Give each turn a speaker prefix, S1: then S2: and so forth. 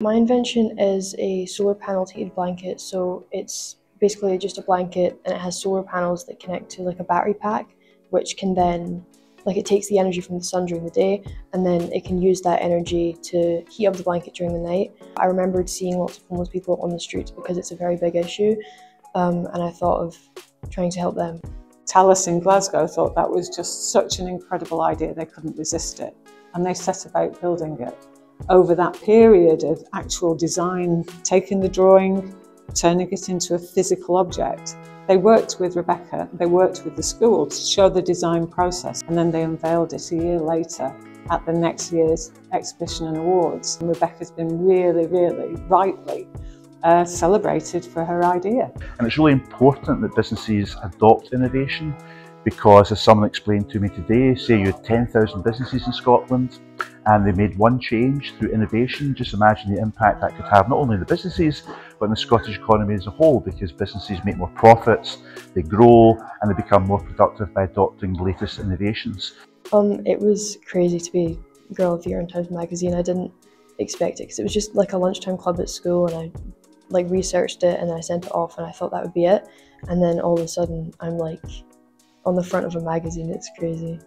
S1: My invention is a solar panel heated blanket. So it's basically just a blanket and it has solar panels that connect to like a battery pack, which can then like it takes the energy from the sun during the day and then it can use that energy to heat up the blanket during the night. I remembered seeing lots of homeless people on the streets because it's a very big issue um, and I thought of trying to help them.
S2: Thales in Glasgow thought that was just such an incredible idea they couldn't resist it and they set about building it. Over that period of actual design, taking the drawing, turning it into a physical object, they worked with Rebecca, they worked with the school to show the design process and then they unveiled it a year later at the next year's exhibition and awards. And Rebecca's been really, really, rightly uh, celebrated for her idea.
S3: And it's really important that businesses adopt innovation because as someone explained to me today, say you had 10,000 businesses in Scotland and they made one change through innovation, just imagine the impact that could have not only in the businesses but in the Scottish economy as a whole because businesses make more profits, they grow and they become more productive by adopting the latest innovations.
S1: Um, it was crazy to be Girl of the Year in Times Magazine. I didn't expect it because it was just like a lunchtime club at school and I like researched it and then I sent it off and I thought that would be it. And then all of a sudden I'm like on the front of a magazine. It's crazy.